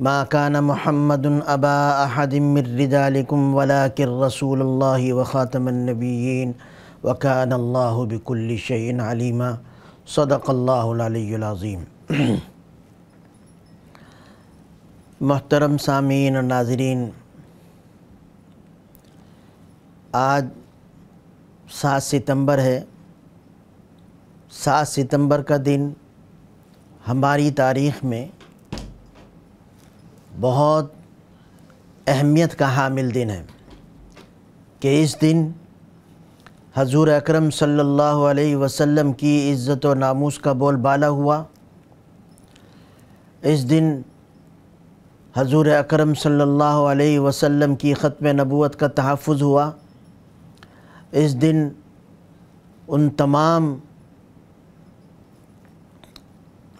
मा कान मुहम्मदुन अबा अहदिम मिर रिजालिकुम वलाकिर रसूलुल्लाहि व ख़ातमन नबिय्यीन व कान अल्लाहु बिकुल्लि शैइन अलीमा। सदक़ल्लाहुल अलियुल अज़ीम। मोहतरम सामीन और आज सात सितंबर है। सात सितंबर का दिन हमारी तारीख़ में बहुत अहमियत का हामिल दिन है कि इस दिन हजूर अकरम सल्लल्लाहु अलैहि वसल्लम की इज़्ज़त व नामूस का बोलबाला हुआ। इस दिन हजूर अकरम सल्लल्लाहु अलैहि वसल्लम की ख़त्म नबूवत का तहफ़ुज़ हुआ। इस दिन उन तमाम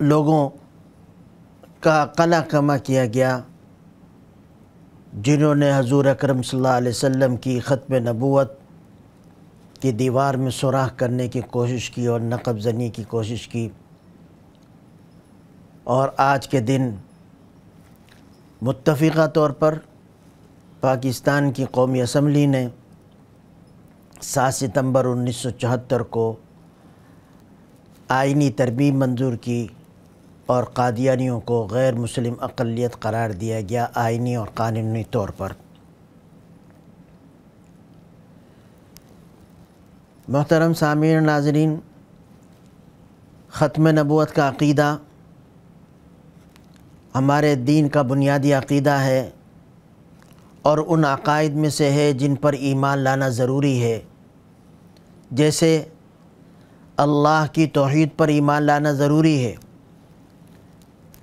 लोगों का कला कमा किया गया, जिन्होंने हजूर अकरम सल्लल्लाहु की ख़त्म नबूत की दीवार में सुराख करने की कोशिश की और नकब जनी की कोशिश की। और आज के दिन मुतफ़ा तौर पर पाकिस्तान की कौमी असम्बली ने सात सितंबर उन्नीस सौ चौहत्तर को आइनी तरमीम मंजूर की और कादियानियों को गैर मुस्लिम अक़लियत करार दिया गया आइनी और कानूनी तौर पर। मोहतरम सामीर नाजरीन, ख़त्म नबूत का अक़ीदा हमारे दीन का बुनियादी अक़ीदा है और उन अकायद में से है जिन पर ईमान लाना ज़रूरी है। जैसे अल्लाह की तोहद पर ईमान लाना ज़रूरी है।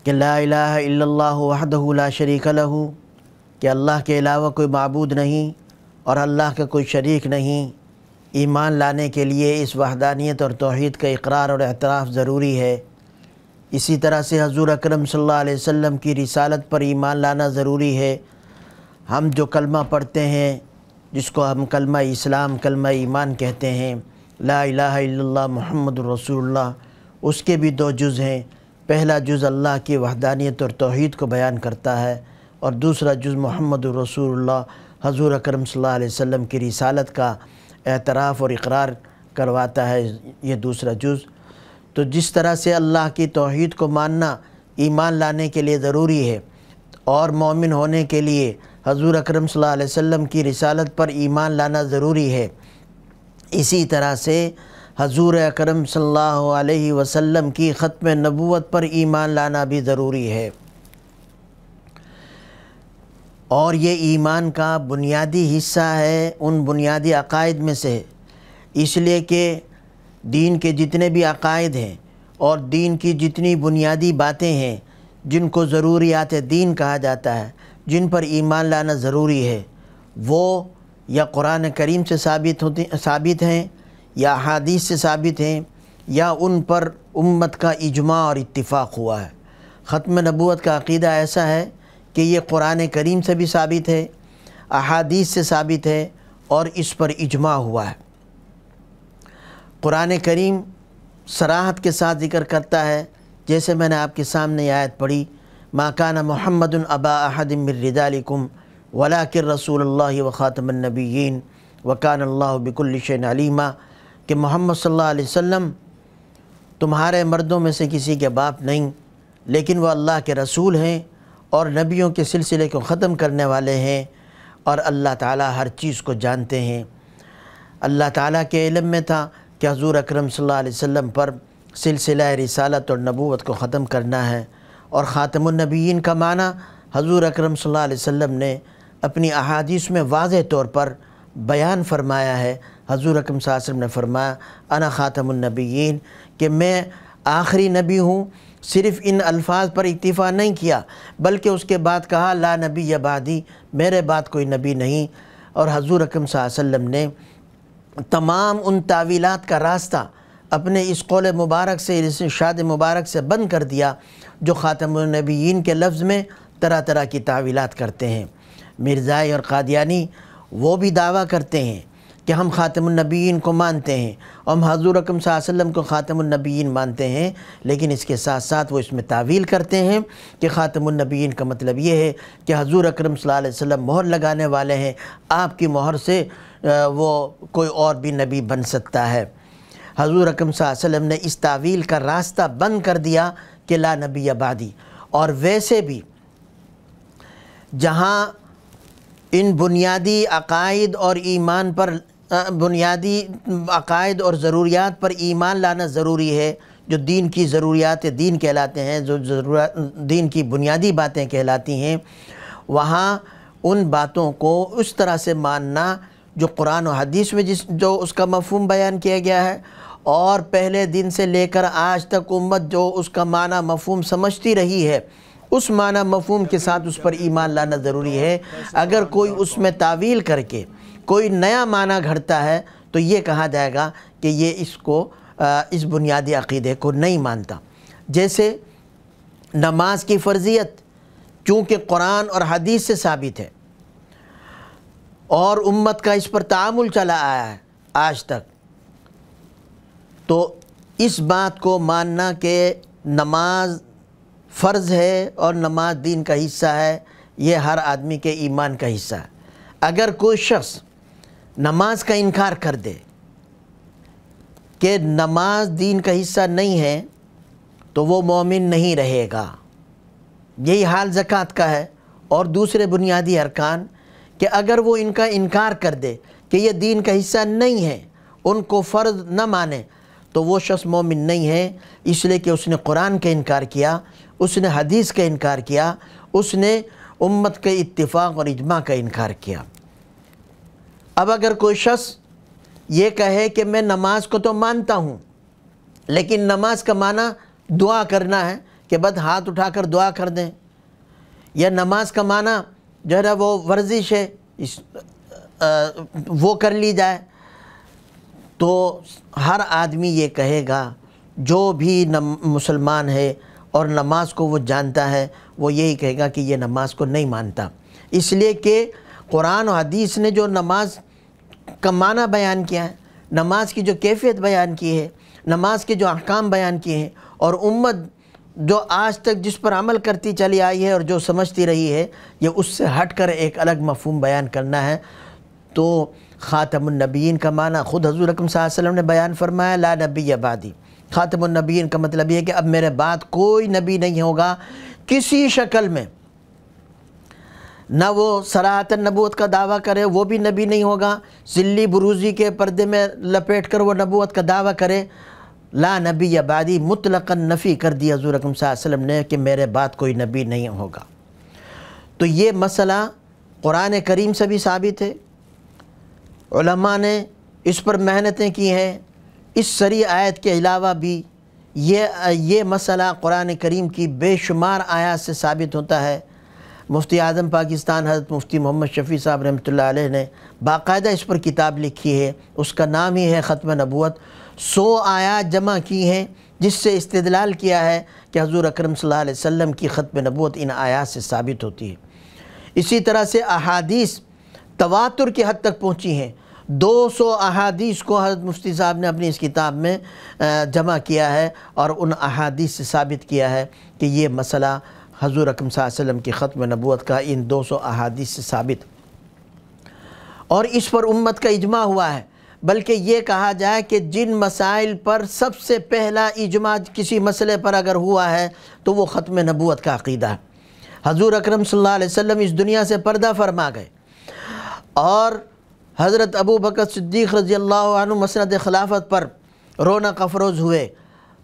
कि ला इलाहा इल्लल्लाहु वहदहु ला शरीक लहू, कि अल्लाह के अलावा कोई मबूद नहीं और अल्लाह का कोई शरीक नहीं। ईमान लाने के लिए इस वहदानियत और तोहद का इकरार और एतराफ़ ज़रूरी है। इसी तरह से हजूर अकरम वसल्लम की रिसालत पर ईमान लाना ज़रूरी है। हम जो कलमा पढ़ते हैं, जिसको हम कलमा इस्लाम, कलमा ईमान कहते हैं, ला इलाहा इल्लल्लाह मुहम्मद रसूलुल्लाह, उसके भी दो जुज़ हैं। पहला जुज़ अल्लाह की वहदानियत और तोहद को बयान करता है और दूसरा जुज़ मोहम्मद रसूलुल्लाह, हजूर अकरम वसल्लम की रिसालत का एतराफ़ और इकरार करवाता है ये दूसरा जुज़। तो जिस तरह से अल्लाह की तोहद को मानना ईमान लाने के लिए ज़रूरी है और मोमिन होने के लिए हजूर अकरम वसल्लम की रिसालत पर ईमान लाना ज़रूरी है, इसी तरह से हजूर अकरम सल्लल्लाहु अलैहि वसल्लम की ख़त्म नबूवत पर ईमान लाना भी ज़रूरी है। और ये ईमान का बुनियादी हिस्सा है उन बुनियादी अकायद में से। इसलिए कि दीन के जितने भी अकायद हैं और दीन की जितनी बुनियादी बातें हैं, जिनको ज़रूरियात दीन कहा जाता है, जिन पर ईमान लाना ज़रूरी है, वो या कुरान करीम से साबित होती साबित हैं या हादीस से साबित हैं, या उन पर उम्मत का इजमा और इत्तिफ़ाक़ हुआ है। ख़त्म नबूत का अक़ीदा ऐसा है कि ये कुरान करीम से भी साबित है, अहादीस से साबित है और इस पर इजमा हुआ है। कुरान करीम सराहत के साथ ज़िक्र करता है, जैसे मैंने आपके सामने आयत पढ़ी माकाना मोहम्मद अबा अहदम रिदालिकुम वला के रसूल व ख़ातमनबीन वकान अल्लाह बिकुल्लिशन अलीमा कि मोहम्मद सल्लल्लाहु अलैहि वसल्लम तुम्हारे मर्दों में से किसी के बाप नहीं, लेकिन वह अल्लाह के रसूल हैं और नबियों के सिलसिले को ख़त्म करने वाले हैं और अल्लाह ताला हर चीज़ को जानते हैं। अल्लाह ताला के इल्म में था कि हजूर अकरम वसल्लम पर सिलसिला रिसालत और नबूवत को ख़त्म करना है और ख़ातमुलनबीन का माना, हजूर अकरम वसल्लम ने अपनी अहादीस में वाज तौर पर बयान फरमाया है हजूर अकम वसल्लम ने फरमाया, अना ख़ातमुलनबीन कि मैं आखिरी नबी हूँ, सिर्फ़ इन अल्फाज पर इतफ़ा नहीं किया, बल्कि उसके बाद कहा, ला नबी यबादी मेरे बाद कोई नबी नहीं। और हजूर अकम वसल्लम ने तमाम उन तावीलात का रास्ता अपने इस कौल मुबारक से, इस शाद मुबारक से बंद कर दिया, जो ख़ातमनबीन के लफ्ज़ में तरह तरह की तावीलात करते हैं। मिर्ज़ाई और क़ादियानी वो भी दावा करते हैं कि हम ख़ातमनबीन को मानते हैं और हम हजूर अकम वसल्लम को ख़ातमनबीन मानते हैं, लेकिन इसके साथ साथ वो इसमें तावील करते हैं कि ख़ातमनबीन का मतलब ये है कि हजूर अक्रम वसल्लम मोहर लगाने वाले हैं। आपकी मोहर से वो कोई और भी नबी बन सकता है। हजूर अकम वसल्लम ने इस तावील का रास्ता बंद कर दिया कि ला नबी आबादी। और वैसे भी, जहाँ इन बुनियादी अकायद और ईमान पर बुनियादी अकायद और ज़रूरियात पर ईमान लाना ज़रूरी है, जो दीन की ज़रूरियात दीन कहलाते हैं, जो ज़रूरत दीन की बुनियादी बातें कहलाती हैं, वहाँ उन बातों को उस तरह से मानना जो कुरान और हदीस में जिस, जो उसका मफहम बयान किया गया है, और पहले दिन से लेकर आज तक उम्मत जो उसका माना मफहम समझती रही है, उस माना मफहम के साथ उस पर ईमान लाना ज़रूरी है। अगर कोई उसमें तावील करके कोई नया माना घड़ता है तो ये कहा जाएगा कि ये इसको इस बुनियादी अक़ीदे को नहीं मानता। जैसे नमाज़ की फ़र्जियत, चूँकि कुरान और हदीस से साबित है, और उम्मत का इस पर तामुल चला आया है, आज तक तो इस बात को मानना कि नमाज़ फ़र्ज़ है और नमाज़ दीन का हिस्सा है, ये हर आदमी के ईमान का हिस्सा है। अगर कोई शख्स नमाज़ का इनकार कर दे। कि नमाज़ दीन का हिस्सा नहीं है तो वो मोमिन नहीं रहेगा। यही हाल ज़क़़त का है। और दूसरे बुनियादी अरकान, कि अगर वो इनका इनकार कर दे कि ये दीन का हिस्सा नहीं है, उनको फ़र्ज़ न माने तो वो शख्स मोमिन नहीं है। इसलिए कि उसने कुरान का इनकार किया, उसने हदीस का इनकार किया, उसने उम्मत के इत्तेफाक और इजमा का इनकार किया। अब अगर कोई शख्स ये कहे कि मैं नमाज़ को तो मानता हूँ लेकिन नमाज़ का माना दुआ करना है कि बस हाथ उठाकर दुआ कर दें या नमाज़ का माना जो है ना वो वर्जिश है इस आ, वो कर ली जाए तो हर आदमी ये कहेगा जो भी मुसलमान है और नमाज़ को वो जानता है वो यही कहेगा कि ये नमाज़ को नहीं मानता। इसलिए कि कुरान और हदीस ने जो नमाज़ का माना बयान किया है, नमाज़ की जो कैफियत बयान की है, नमाज़ के जो अहकाम बयान किए हैं, और उम्मत जो आज तक जिस पर अमल करती चली आई है और जो समझती रही है, ये उससे हट कर एक अलग मफहम बयान करना है। तो ख़ातमनबीन का माना, ख़ुद हजूर रकम वसल्लम ने बयान फरमाया, ला नबी आबादी ख़ातमनबीन का मतलब ये कि अब मेरे बाद कोई नबी नहीं होगा, किसी शक्ल में। ना वो सराहत नबूत का दावा करे, वो भी नबी नहीं होगा। सिल्ली बुरूजी के पर्दे में लपेट कर वो नबूत का दावा करे। ला नबी आबादी मुतलक़ नफ़ी कर दिया हजूर रकम वसल्लम ने कि मेरे बाद कोई नबी नहीं होगा। तो ये मसला कुरान करीम से भी साबित है। ने इस पर मेहनतें की हैं। इस सरी आयत के अलावा भी ये ये मसला कुरान करीम की बेशुमार आयत से साबित होता है। मुफ्ती आज़म पाकिस्तान हज़रत मुफ्ती मोहम्मद शफ़ी साहब रहमत ने बाकायदा इस पर किताब लिखी है। उसका नाम ही है ख़त्म नबूत सौ आयात जमा की हैं, जिससे इस्तलाल किया है कि हजूर अक्रम वसल्लम की ख़त्म नबूत इन आयात से साबित होती है। इसी तरह से अहादीस तवातुर की हद तक पहुँची हैं। दो सौ अहादीस को हज़रत मुफ्ती साहब ने अपनी इस किताब में जमा किया है और उन अहादीस से साबित किया है कि ये मसला हजूर अकम वसल्लम की ख़त्म नबूत का इन दो सौ अहादीस से साबित। और इस पर उम्मत का इजमा हुआ है, बल्कि ये कहा जाए कि जिन मसाइल पर सबसे पहला इजमा किसी मसले पर अगर हुआ है तो वो ख़त्म नबूत का अकीदा है। हजूर अक्रम सल्लल्लाहु इस दुनिया से पर्दा फरमा गए। और हज़रत अबू बकर सिद्दीक़ रज़ी अल्लाह मसनद खिलाफत पर रौनक अफरोज़ हुए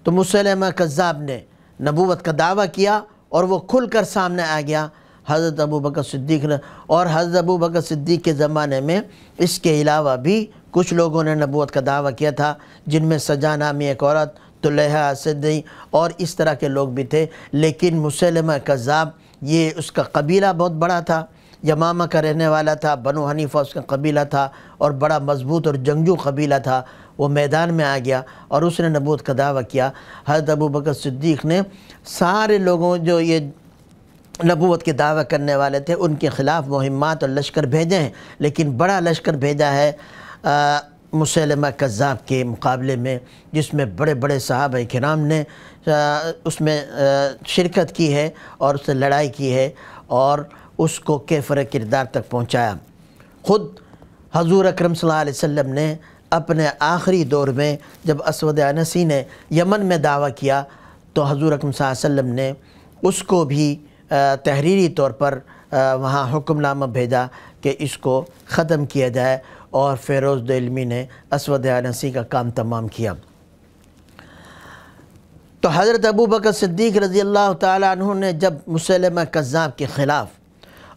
तो मुसलम कज़ाब ने नबूत का दावा किया और वो खुल कर सामने आ गया हज़रत अबू बकर सिद्दीक़ ने। और हज़रत अबू बकर सिद्दीक़ के ज़माने में इसके अलावा भी कुछ लोगों ने नबूत का दावा किया था, जिनमें सजा नामी एक औरत, तुलहा सदी और इस तरह के लोग भी थे। लेकिन मुसलम कज़ाब ये उसका कबीला बहुत बड़ा था, यमामा का रहने वाला था, बनो हनीफ़ा उसका कबीला था और बड़ा मज़बूत और जंगजू कबीला था। वो मैदान में आ गया और उसने नबूत का दावा किया। हज़रत अबू बकर सिद्दीक़ ने सारे लोगों जो ये नबूत के दावा करने वाले थे उनके ख़िलाफ़ मुहिमात और लश्कर भेजे हैं। लेकिन बड़ा लश्कर भेजा है मुसलमा कज़ाब के मुकाबले में जिसमें बड़े बड़े साहब कराम ने आ, उसमें शिरकत की है और उससे लड़ाई की है और उसको केफर किरदार तक पहुँचाया। ख़ुद हजूर अक्रम वसल्लम ने अपने आखिरी दौर में जब असवद अनसी ने यमन में दावा किया तो हजूर वसल्लम ने उसको भी तहरीरी तौर पर वहाँ हुक्मनामा भेजा कि इसको ख़त्म किया जाए और फ़ेरोज़ दलमी ने असवद अनसी का काम तमाम किया। तो हज़रत अबू बकर सिद्दीक़ रज़ी अल्लाह तु ने जब मुसलम कज़ाब के ख़िलाफ़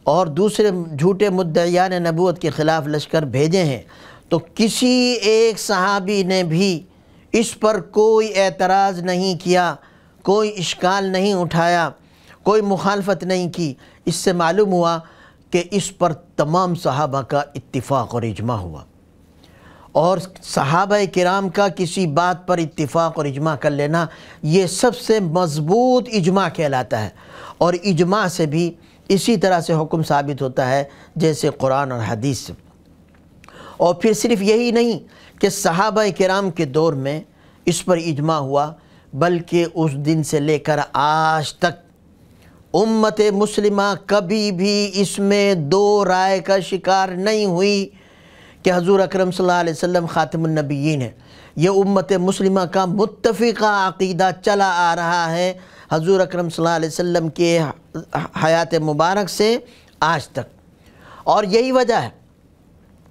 और दूसरे झूठे मुद्दयान नबूत के ख़िलाफ़ लश्कर भेजे हैं तो किसी एक सहाबी ने भी इस पर कोई एतराज़ नहीं किया, कोई इश्काल नहीं उठाया, कोई मुखालफत नहीं की। इससे मालूम हुआ कि इस पर तमाम सहाबा का इत्तिफ़ाक़ और इजमा हुआ। और सहाब कराम का किसी बात पर इत्तिफ़ाक़ और इजमा कर लेना, ये सबसे मज़बूत इजमा कहलाता है। और इजमा से भी इसी तरह से हुक्म साबित होता है, जैसे कुरान और हदीस और फिर सिर्फ़ यही नहीं कि सहाब कराम के दौर में इस पर इजमा हुआ, बल्कि उस दिन से लेकर आज तक उम्मत मुस्लिमा कभी भी इसमें दो राय का शिकार नहीं हुई कि हजूर अकरम वसल्लम ख़ातमनबीन है। ये उम्मत मुस्लिमा का मुतफ़ा अक़ीदा चला आ रहा है हजूर अकरम वसल्लम के हयात मुबारक से आज तक। और यही वजह है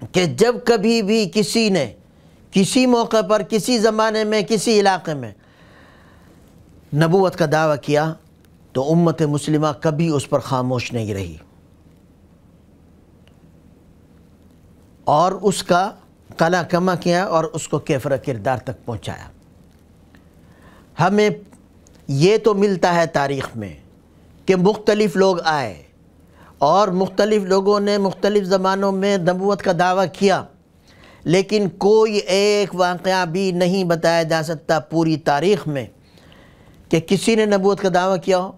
कि जब कभी भी किसी ने, किसी मौके पर, किसी ज़माने में, किसी इलाके में नबूत का दावा किया तो उम्मत मुस्लिमा कभी उस पर खामोश नहीं रही। और उसका कला कमा किया और उसको केफर किरदार तक पहुँचाया। हमें ये तो मिलता है तारीख़ में कि मुख्तलिफ़ लोग आए और मुख्तलिफ़ लोगों ने मुख्तलिफ़ ज़मानों में नबूत का दावा किया। लेकिन कोई एक वाक़ भी नहीं बताया जा सकता पूरी तारीख़ में कि किसी ने नबूत का दावा किया हो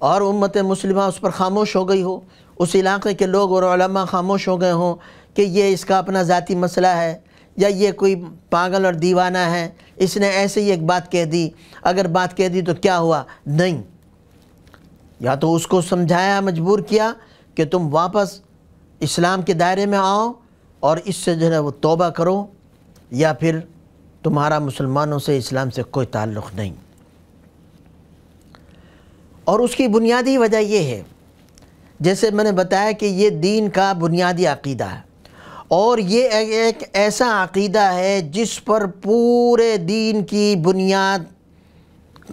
और उम्मत मुस्लिमा उस पर खामोश हो गई हो। उस इलाके के लोग और खामोश हो गए हों कि ये इसका अपना ज़ाती मसला है या ये कोई पागल और दीवाना है। इसने ऐसे ही एक बात कह दी। अगर बात कह दी तो क्या हुआ? नहीं। या तो उसको समझाया, मजबूर किया कि तुम वापस इस्लाम के दायरे में आओ और इससे जो है वो तोबा करो, या फिर तुम्हारा मुसलमानों से इस्लाम से कोई ताल्लुक़ नहीं। और उसकी बुनियादी वजह यह है, जैसे मैंने बताया कि ये दीन का बुनियादी अकीदा है, और ये एक ऐसा अकीदा है जिस पर पूरे दीन की बुनियाद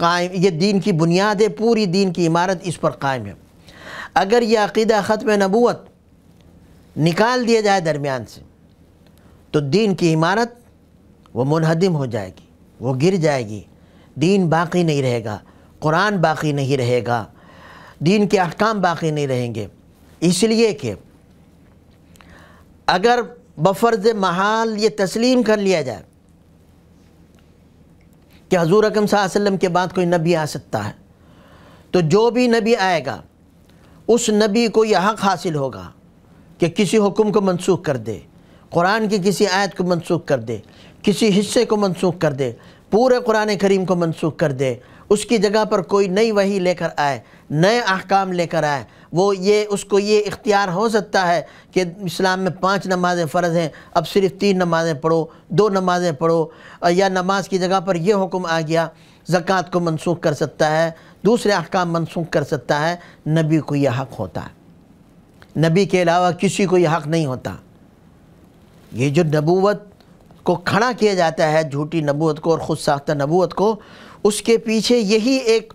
कायम, ये दीन की बुनियाद है, पूरी दीन की इमारत इस पर कायम है। अगर यह अकीदा ख़त्म नबूत निकाल दिया जाए दरमियान से तो दीन की इमारत वो मुनहदम हो जाएगी, वो गिर जाएगी। दीन बाकी नहीं रहेगा, कुरान बाकी नहीं रहेगा, दीन के अहकाम बाकी नहीं रहेंगे। इसलिए कि अगर बफ़र्ज़ महाल ये तस्लीम कर लिया जाए, कि हजूर अकम वसल्लम के बाद कोई नबी आ सकता है तो जो भी नबी आएगा उस नबी को यह हक़ हासिल होगा कि किसी हुक्म को मनसूख कर दे, कुरान की किसी आयत को मनसूख कर दे, किसी हिस्से को मनसूख कर दे, पूरे कुरान करीम को मनसूख कर दे। उसकी जगह पर कोई नई वही लेकर आए, नए अहकाम लेकर आए। वो ये, उसको ये इख्तियार हो सकता है कि इस्लाम में पाँच नमाज़ें फ़र्ज़ हैं, अब सिर्फ़ तीन नमाज़ें पढ़ो, दो नमाज़ें पढ़ो, या नमाज़ की जगह पर यह हुक्म आ गया, ज़क़़त को मनसूख कर सकता है। दूसरे अहकाम मनसूख कर सकता है, नबी को यह हक़ होता है। नबी के अलावा किसी को यह हक़ नहीं होता। ये जो नबूवत को खड़ा किया जाता है, झूठी नबूत को और ख़ुद साख्ता नबूत को, उसके पीछे यही एक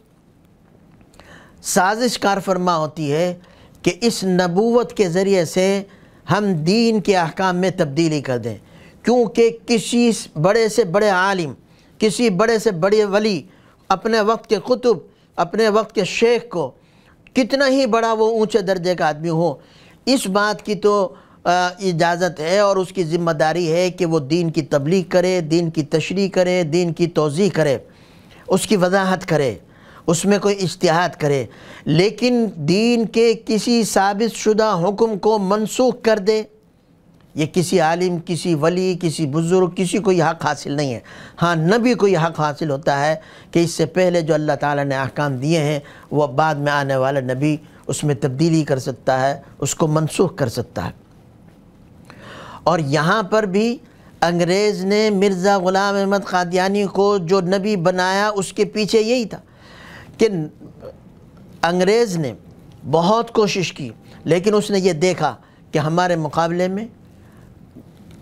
साजिश कार फरमा होती है कि इस नबूवत के ज़रिए से हम दीन के अहकाम में तब्दीली कर दें। क्योंकि किसी बड़े से बड़े आलिम, किसी बड़े से बड़े वली अपने वक्त के कुतुब अपने वक्त के शेख को कितना ही बड़ा वो ऊँचे दर्जे का आदमी हो, इस बात की तो इजाज़त है और उसकी ज़िम्मेदारी है कि वो दीन की तबलीग करे, दीन की तशरी करे, दीन की तोज़ी करे, उसकी वजाहत करे, उसमें कोई इश्तहाद करे। लेकिन दीन के किसी साबित शुदा हुक्म को मनसूख कर दे ये किसी आलिम, किसी वली, किसी बुज़ुर्ग, किसी को यह हक़ हासिल नहीं है। हाँ नबी को यह हक़ हासिल होता है कि इससे पहले जो अल्लाह ताला ने अहकाम दिए हैं वह बाद में आने वाला नबी उसमें तब्दीली कर सकता है, उसको मनसूख कर सकता है। और यहाँ पर भी अंग्रेज़ ने मिर्ज़ा ग़ुलाम अहमद क़ादियानी को जो नबी बनाया, उसके पीछे यही था कि अंग्रेज़ ने बहुत कोशिश की, लेकिन उसने ये देखा कि हमारे मुकाबले में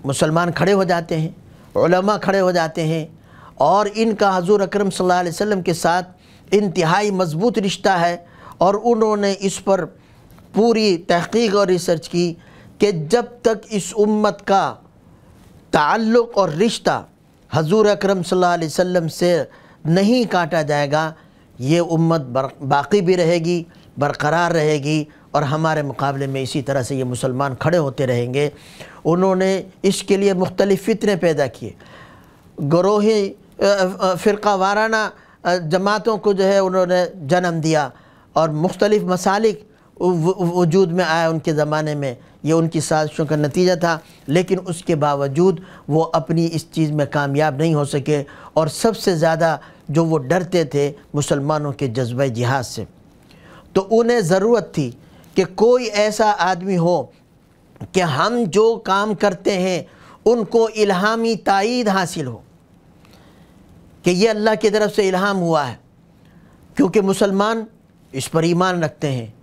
मुसलमान खड़े हो जाते हैं खड़े हो जाते हैं और इनका हजूर अकरम वसल्लम के साथ इंतहाई मज़बूत रिश्ता है और उन्होंने इस पर पूरी तहकीक और रिसर्च की कि जब तक इस उम्मत का ताल्लुक़ और रिश्ता हजूर अकरम वसल्लम से नहीं काटा जाएगा ये उम्मत बर, बाकी भी रहेगी बरकरार रहेगी और हमारे मुकाबले में इसी तरह से ये मुसलमान खड़े होते रहेंगे। उन्होंने इसके लिए मुख्तलिफ़ फितने पैदा किए। गरोही फ़िरका वाराना जमातों को जो है उन्होंने जन्म दिया और मुख्तलिफ़ मसालिक वजूद में आया उनके ज़माने में। ये उनकी साजिशों का नतीजा था, लेकिन उसके बावजूद वो अपनी इस चीज़ में कामयाब नहीं हो सके और सबसे ज़्यादा जो वो डरते थे मुसलमानों के जज्ब जिहाद से। तो उन्हें ज़रूरत थी कि कोई ऐसा आदमी हो कि हम जो काम करते हैं, उनको इल्हामी तायद हासिल हो। कि ये अल्लाह की तरफ़ से इल्हाम हुआ है। क्योंकि मुसलमान इस पर ईमान रखते हैं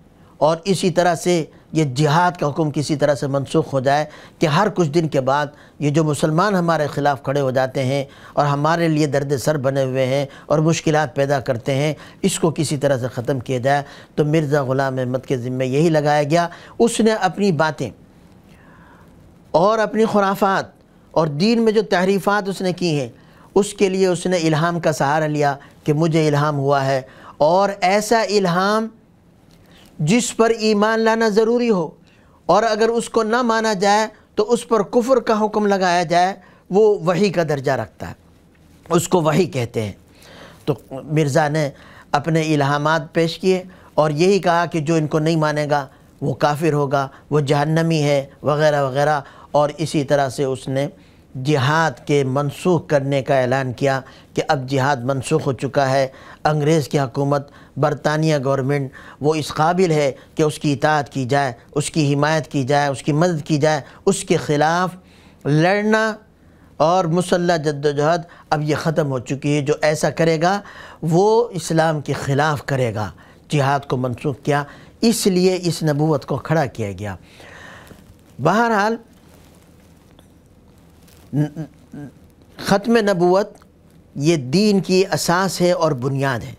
और इसी तरह से ये जिहाद का हुक्म किसी तरह से मनसूख हो जाए कि हर कुछ दिन के बाद ये जो मुसलमान हमारे ख़िलाफ़ खड़े हो जाते हैं और हमारे लिए दर्द सर बने हुए हैं और मुश्किल पैदा करते हैं, इसको किसी तरह से ख़त्म किया जाए तो मिर्ज़ा ग़ुलाम अहमद के ज़िम्मे यही लगाया गया। उसने अपनी बातें और अपनी खुराफात और दीन में जो तहरीफ़ात उसने की हैं, उसके लिए उसने इल्हाम का सहारा लिया कि मुझे इल्हाम हुआ है। और ऐसा इल्हाम जिस पर ईमान लाना ज़रूरी हो, और अगर उसको ना माना जाए तो उस पर कुफर का हुक्म लगाया जाए, वो वही का दर्जा रखता है। उसको वही कहते हैं। तो मिर्ज़ा ने अपने इल्हामात पेश किए और यही कहा कि जो इनको नहीं मानेगा, वो काफिर होगा, वो जहन्नमी है, वगैरह वगैरह। और इसी तरह से उसने जिहाद के मनसूख करने का ऐलान किया कि अब जिहाद मनसूख हो चुका है। अंग्रेज़ की हकूमत, बरतानिया गवर्नमेंट, वो इस काबिल है कि उसकी इतात की जाए, उसकी हिमायत की जाए, उसकी मदद की जाए, उसके ख़िलाफ़ लड़ना और मुसल्ह जद्दोजहद अब ये ख़त्म हो चुकी है। जो ऐसा करेगा, वो इस्लाम के ख़िलाफ़ करेगा। जिहाद को मनसूख किया, इसलिए इस नबूत को खड़ा किया गया। बहरहाल ख़त्म नबूत ये दीन की असास है और बुनियाद है।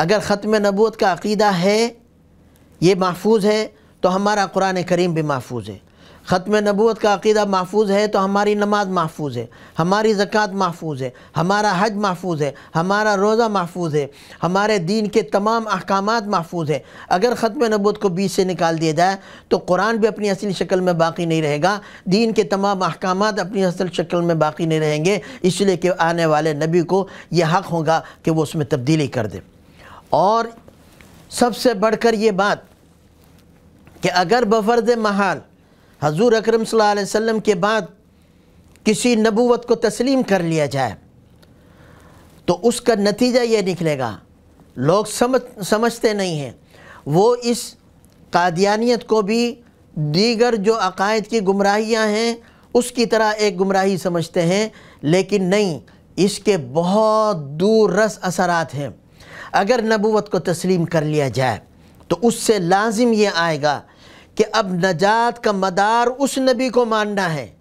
अगर ख़त्म नबूत का अकीदा है, ये महफूज है तो हमारा कुरान करीम भी महफूज है। ख़त्म नबूत का अकीदा महफूज है तो हमारी नमाज़ महफूज है, हमारी ज़क़़त महफूज है, हमारा हज महफूज है, हमारा रोज़ा महफूज है, हमारे दीन के तमाम अहकाम महफूज है। अगर ख़त्म नबूत को बीच से निकाल दिया जाए तो कुरान भी अपनी असली शक्ल में बाकी नहीं रहेगा, दीन के तमाम अहकाम अपनी असल शक्ल में बाकी नहीं रहेंगे, इसलिए कि आने वाले नबी को यह हक़ होगा कि वो उसमें तब्दीली कर दे। और सबसे बढ़कर ये बात कि अगर बफ़र्ज़ महाल हजूर अक्रम वसल्लम के बाद किसी नबूवत को तस्लीम कर लिया जाए तो उसका नतीजा ये निकलेगा। लोग समझ, समझते नहीं हैं। वो इस कादियानियत को भी दीगर जो अकायद की गुमराहियाँ हैं, उसकी तरह एक गुमराही समझते हैं, लेकिन नहीं, इसके बहुत दूर रस असरात हैं। अगर नबूवत को तस्लीम कर लिया जाए तो उससे लाजिम ये आएगा कि अब नजात का मदार उस नबी को मानना है।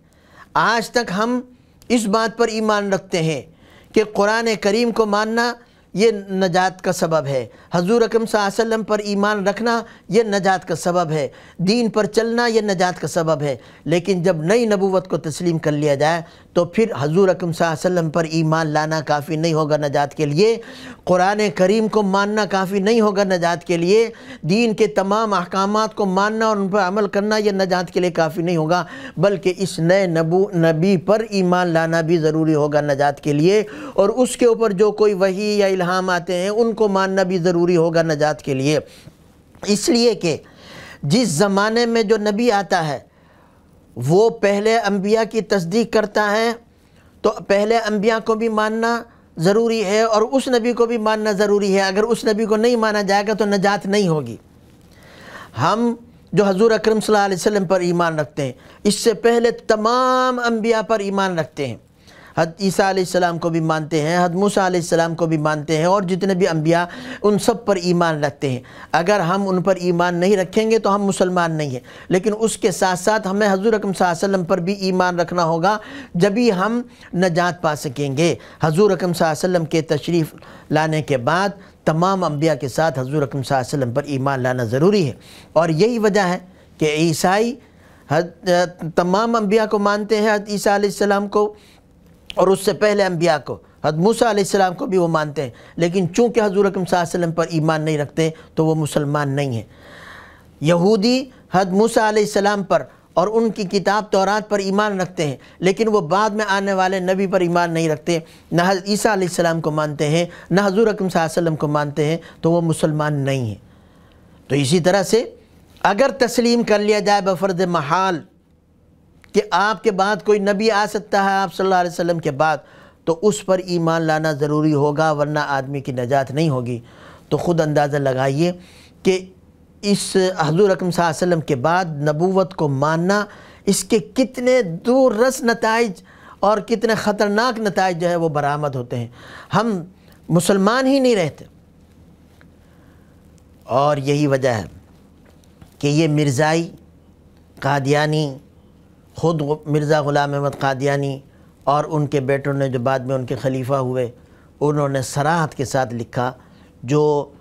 आज तक हम इस बात पर ईमान रखते हैं कि कुरान करीम को मानना ये नजात का सबब है। हजूर अकम वसल्लम पर ईमान रखना ये नजात का सबब है। दीन पर चलना ये नजात का सबब है। लेकिन जब नई नबूवत को तस्लीम कर लिया जाए तो फिर हजूर अकम वसल्लम पर ईमान लाना काफ़ी नहीं होगा नजात के लिए। कुरान करीम को मानना काफ़ी नहीं होगा नजात के लिए। दीन के तमाम अहकाम को मानना और उन पर अमल करना यह नजात के लिए काफ़ी नहीं होगा, बल्कि इस नए नबू, नबी पर ईमान लाना भी ज़रूरी होगा नजात के लिए। और उसके ऊपर जो कोई वही या इल्हाम आते हैं, उनको मानना भी ज़रूरी होगा नजात के लिए। इसलिए कि जिस ज़माने में जो नबी आता है वो पहले अम्बिया की तस्दीक करता है तो पहले अम्बिया को भी मानना ज़रूरी है और उस नबी को भी मानना ज़रूरी है। अगर उस नबी को नहीं माना जाएगा तो नजात नहीं होगी। हम जो हजूर अक्रम वसल्लम पर ईमान रखते हैं, इससे पहले तमाम अम्बिया पर ईमान रखते हैं। हद ईसा आसमाम को भी मानते हैं, हद मूसा आसमाम को भी मानते हैं और जितने भी अम्बिया उन सब पर ईमान रखते हैं। अगर हम उन पर ईमान नहीं रखेंगे तो हम मुसलमान नहीं हैं। लेकिन उसके साथ साथ हमें हजूर अकम वसल्लम पर भी ईमान रखना होगा जभी हम नजात पा सकेंगे। हजूर अकम वसल्लम के तशरीफ़ लाने के बाद तमाम अम्बिया के साथ हजूर अकम वसल्लम पर ईमान लाना ज़रूरी है। और यही वजह है कि ईसाई तमाम अम्बिया को मानते हैं ईसा आसमाम को। और उससे पहले अम्बिया को। हद मूसा आसमाम को भी वो मानते हैं। लेकिन चूँकि हजूर अकम पर ईमान नहीं रखते तो वो मुसलमान नहीं हैं। यहूदी हद मूसा आसमाम पर और उनकी किताब तौरात पर ईमान रखते हैं, लेकिन वो बाद में आने वाले नबी पर ईमान नहीं रखते। न ईसा आसमाम को मानते हैं, न हजूर अकम को मानते हैं तो वो मुसलमान नहीं हैं। तो इसी तरह से अगर तस्लीम कर लिया जाए बफ़र्द महाल कि आपके बाद कोई नबी आ सकता है आप सल्लल्लाहु अलैहि वसल्लम के बाद तो उस पर ईमान लाना ज़रूरी होगा, वरना आदमी की नजात नहीं होगी। तो ख़ुद अंदाज़ा लगाइए कि इस हजूर रकम वसल्लम के बाद नबूवत को मानना, इसके कितने दूर रस नतज और कितने ख़तरनाक नतज जो है वो बरामद होते हैं। हम मुसलमान ही नहीं रहते। और यही वजह है कि ये मिर्ज़ाई, कादियानी ख़ुद मिर्ज़ा ग़ुलाम अहमद कादियानी और उनके बेटों ने जो बाद में उनके खलीफा हुए, उन्होंने सराहत के साथ लिखा, जो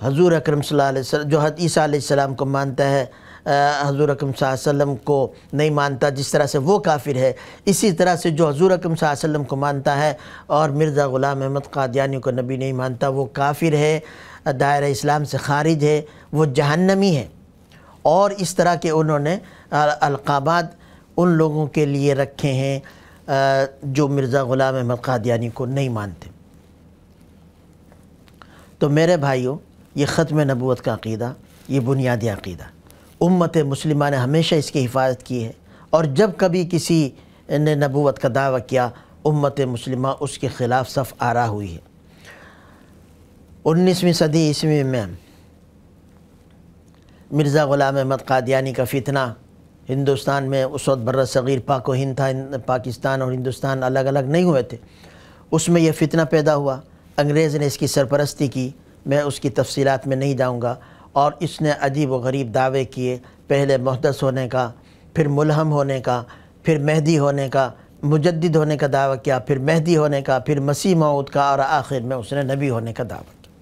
हजूर अक्रम जो ईसा को मानता है हजूर अक्रम वसल्लम को नहीं मानता, जिस तरह से वो काफिर है, इसी तरह से जो हजूर अक्रम वसल्लम को मानता है और मिर्ज़ा ग़ुलाम अहमद कादियानी को नबी नहीं मानता, वो काफिर है, दायर इस्लाम से खारिज है, वो जहन्नमी है। और इस तरह के उन्होंने अलकाबाद उन लोगों के लिए रखे हैं जो मिर्ज़ा ग़ुलाम अहमद कादियानी को नहीं मानते। तो मेरे भाइयों, ये ख़त्म नबूत का अकीदा, ये बुनियादी अकीदा। उम्मत मुसलिमा ने हमेशा इसकी हिफाजत की है और जब कभी किसी ने नबूत का दावा किया, उम्मत मुसलिमा उसके ख़िलाफ़ सफ़ आरा हुई है। उन्नीसवीं सदी ईस्वी में मिर्ज़ा ग़ुलाम अहमद कादियानी का फितना हिंदुस्तान में उस वक्त बर्र सग़ीर पाक हिंद था पाकिस्तान और हिंदुस्तान अलग अलग नहीं हुए थे। उसमें यह फितना पैदा हुआ। अंग्रेज़ ने इसकी सरपरस्ती की। मैं उसकी तफसीत में नहीं जाऊँगा और इसने अजीब व गरीब दावे किए। पहले मुहदस होने का, फिर मुलहम होने का, फिर मेहदी होने का मुजद होने का दावा किया, फिर मेहदी होने का, फिर मसीह मऊद का और आखिर में उसने नबी होने का दावा किया।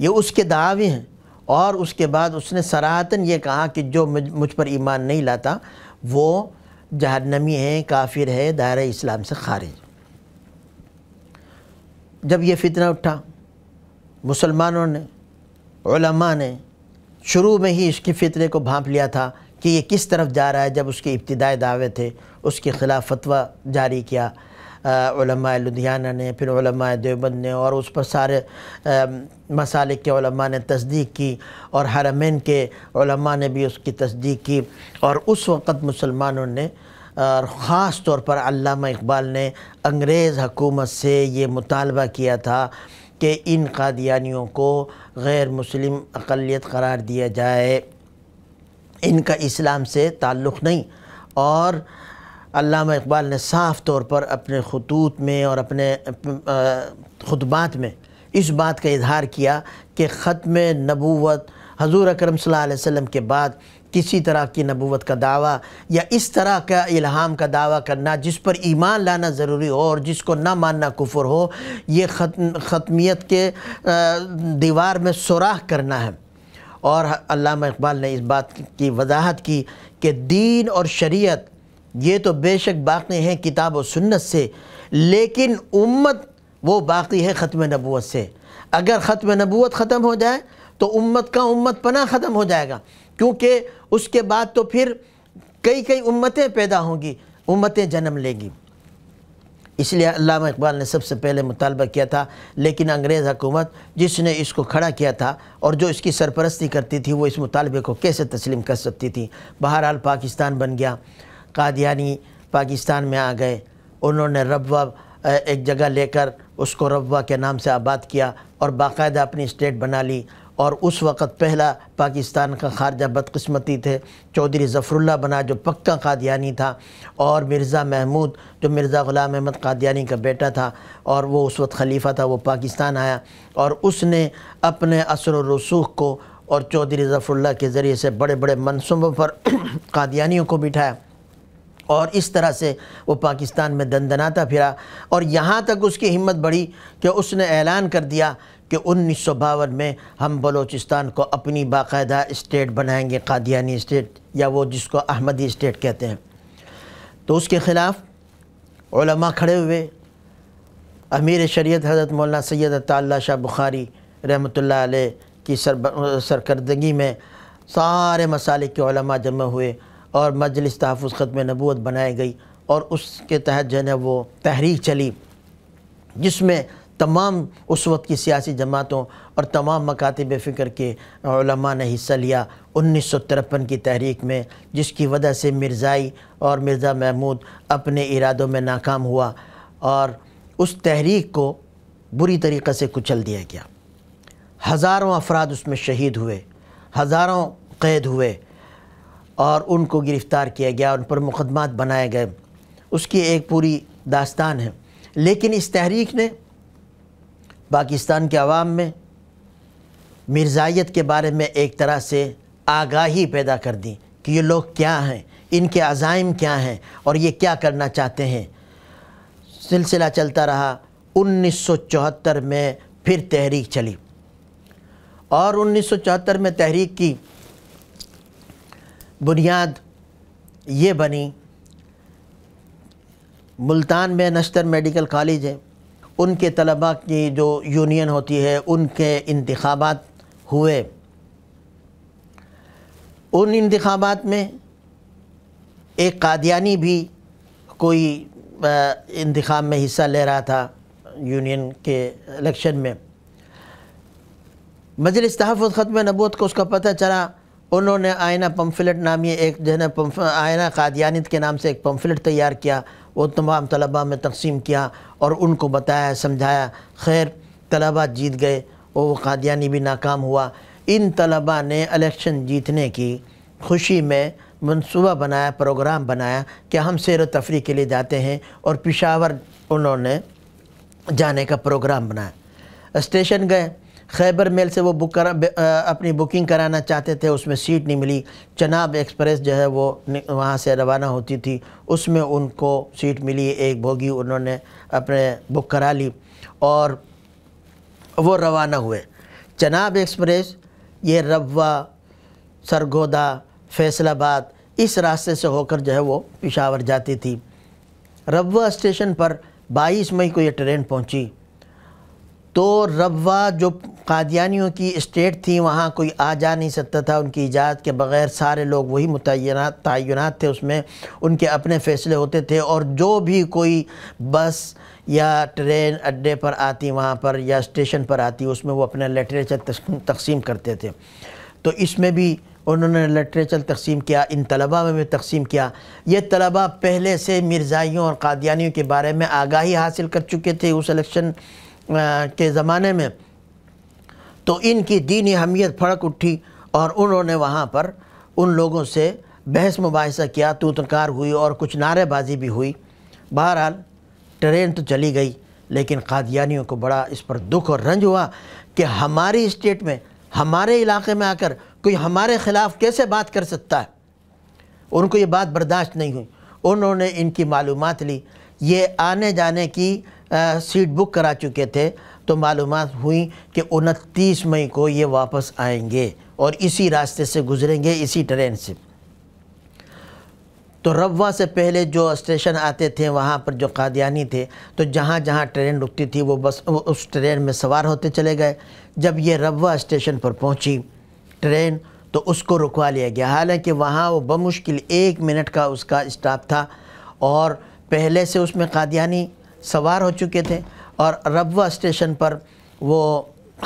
ये उसके दावे हैं। और उसके बाद उसने सराहतन ये कहा कि जो मुझ पर ईमान नहीं लाता, वो जहन्नमी है, काफिर है, दायरा इस्लाम से खारिज। जब ये फितना उठा, मुसलमानों ने, उलमा ने शुरू में ही इसकी फितरे को भांप लिया था कि ये किस तरफ़ जा रहा है। जब उसके इब्तदाई दावे थे, उसके ख़िलाफ़ फतवा जारी किया लुधियाना ने, फिर देवबंद ने और उस पर सारे मसालिक के ने तस्दीक की और हरमैन के ने भी उसकी तस्दीक की और उस वक़्त मुसलमानों ने और ख़ास तौर पर इकबाल ने अंग्रेज़ हकूमत से ये मुतालबा किया था कि इन कादियानियों को गैर मुस्लिम अकलीत करार दिया जाए। इनका इस्लाम से ताल्लुक़ नहीं और अल्लामा इकबाल ने साफ़ तौर पर अपने खतूत में और अपने खुतबात में इस बात का इजहार किया कि ख़त्म नबूवत हजूर अक्रम अलैहि के बाद किसी तरह की नबूवत का दावा या इस तरह का इल्हाम का दावा करना जिस पर ईमान लाना ज़रूरी हो और जिसको ना मानना कुफर हो, ये ख़त्म ख़त्मियत के दीवार में सुराख करना है। और अल्लामा इकबाल ने इस बात की वजाहत की कि दीन और शरीयत ये तो बेशक बाकी हैं किताब और सुन्नत से, लेकिन उम्मत वो बाकी है ख़त्म नबूत से। अगर ख़त्म नबूत ख़त्म हो जाए तो उम्मत का उम्मत पना ख़त्म हो जाएगा। क्योंकि उसके बाद तो फिर कई कई उम्मतें पैदा होंगी, उम्मतें जन्म लेंगी। इसलिए अल्लाह इकबाल ने सबसे पहले मुतालबा किया था, लेकिन अंग्रेज़ हुकूमत जिसने इसको खड़ा किया था और जो इसकी सरपरस्ती करती थी, वो इस मुतालबे को कैसे तस्लीम कर सकती थी? बहरहाल पाकिस्तान बन गया। कादियानी पाकिस्तान में आ गए। उन्होंने रबवा एक जगह लेकर उसको रबवा के नाम से आबाद किया और बाकायदा अपनी स्टेट बना ली। और उस वक़्त पहला पाकिस्तान का खारजा बदकस्मती थे। चौधरी ज़फ़रुल्ला बना, जो पक्का कादियानी था, और मिर्ज़ा महमूद, जो मिर्ज़ा ग़ुलाम अहमद कादियानी का बेटा था, और वो उस वक्त खलीफा था, वो पाकिस्तान आया। और उसने अपने असर रसूख को और चौधरी ज़फ़रुल्ला के ज़रिए से बड़े बड़े मनसूबों पर कादियानियों को बिठाया। और इस तरह से वो पाकिस्तान में दंदनाता फिरा। और यहाँ तक उसकी हिम्मत बढ़ी कि उसने ऐलान कर दिया कि उन्नीस सौ बावन में हम बलूचिस्तान को अपनी बाकायदा स्टेट बनाएँगे, कादियानी स्टेट, या वो जिसको अहमदी स्टेट कहते हैं। तो उसके ख़िलाफ़ खड़े हुए, अमीर शरीयत हज़रत मौलाना सैद ताल्ला शाह बुखारी रहमत की सर सरकर्दगी में सारे मसाले के जमा हुए। और मजलिस तहफ़ ख़त्म नबूत बनाई गई और उसके तहत जो है वो तहरीक चली, जिसमें तमाम उस वक्त की सियासी जमातों और तमाम मकातब फ़िक्र के ने हिस्सा लिया उन्नीस सौ तिरपन की तहरीक में, जिसकी वजह से मिर्ज़ाई और मिर्ज़ा महमूद अपने इरादों में नाकाम हुआ और उस तहरीक को बुरी तरीक़े से कुचल दिया गया। हज़ारों अफराद उसमें शहीद हुए, हज़ारों कैद हुए और उनको गिरफ़्तार किया गया, उन पर मुकदमात बनाए गए। उसकी एक पूरी दास्तान है। लेकिन इस तहरीक ने पाकिस्तान के अवाम में मिर्ज़ाइत के बारे में एक तरह से आगाही पैदा कर दी कि ये लोग क्या हैं, इनके अज़ाइम क्या हैं और ये क्या करना चाहते हैं। सिलसिला चलता रहा। 1974 में फिर तहरीक चली और 1974 में तहरीक की बुनियाद ये बनी, मुल्तान में नश्तर मेडिकल कॉलेज है, उनके तलबा की जो यूनियन होती है, उनके इंतखबात हुए। उन इंतबात में एक कादियानी भी कोई इंतखब में हिस्सा ले रहा था यूनियन के इलेक्शन में। मजलिस तहफ़ ख़त्म नबूत को उसका पता चला उन्होंने आयना पम्फलेट नामी एक जो है आयना कादियानित के नाम से एक पम्फलेट तैयार किया, वो तमाम तलबा में तकसीम किया और उनको बताया, समझाया, खैर, तलबा जीत गए वो कादियानी भी नाकाम हुआ। इन तलबा ने इलेक्शन जीतने की खुशी में मनसूबा बनाया, प्रोग्राम बनाया कि हम सैर तफरी के लिए जाते हैं और पिशावर उन्होंने जाने का प्रोग्राम बनाया। स्टेशन गए खैबर मेल से वो बुक करा अपनी बुकिंग कराना चाहते थे, उसमें सीट नहीं मिली। चनाब एक्सप्रेस जो है वो वहाँ से रवाना होती थी। उसमें उनको सीट मिली, एक बोगी उन्होंने अपने बुक करा ली और वो रवाना हुए। चनाब एक्सप्रेस ये रवा, सरगोदा, फैसलाबाद, इस रास्ते से होकर जो है वो पिशावर जाती थी। रवा स्टेशन पर 22 मई को ये ट्रेन पहुँची। तो रवा जो कादियानियों की स्टेट थी, वहाँ कोई आ जा नहीं सकता था। उनकी इजाज़त के बग़ैर सारे लोग वही मुतनात तयनत थे उसमें। उनके अपने फ़ैसले होते थे और जो भी कोई बस या ट्रेन अड्डे पर आती, वहाँ पर या स्टेशन पर आती, उसमें वो अपना लिटरेचर तकसीम करते थे। तो इसमें भी उन्होंने लिटरेचर तकसीम किया, इन तलबा में भी तकसीम किया। ये तलबा पहले से मिर्ज़ाइयों और कादियानियों के बारे में आगाही हासिल कर चुके थे उस इलेक्शन के ज़माने में तो इनकी दीनी अहमियत फड़क उठी और उन्होंने वहाँ पर उन लोगों से बहस मुबासा किया तूतकार हुई और कुछ नारेबाजी भी हुई। बहरहाल, ट्रेन तो चली गई, लेकिन कादियानियों को बड़ा इस पर दुख और रंज हुआ कि हमारी स्टेट में, हमारे इलाके में आकर कोई हमारे ख़िलाफ़ कैसे बात कर सकता है? उनको ये बात बर्दाश्त नहीं हुई। उन्होंने इनकी मालूम ली। ये आने जाने की सीट बुक करा चुके थे तो मालूम हुई कि उनतीस मई को ये वापस आएँगे और इसी रास्ते से गुजरेंगे, इसी ट्रेन से। तो रवा से पहले जो स्टेशन आते थे, वहाँ पर जो कादियानी थे तो जहाँ जहाँ ट्रेन रुकती थी, वो बस, वो उस ट्रेन में सवार होते चले गए। जब ये रवा स्टेशन पर पहुँची ट्रेन तो उसको रुकवा लिया गया। हालाँकि वहाँ वो बमुश्किल एक मिनट का उसका स्टाप था और पहले से उसमें कादियानी सवार हो चुके थे और रबवा स्टेशन पर वो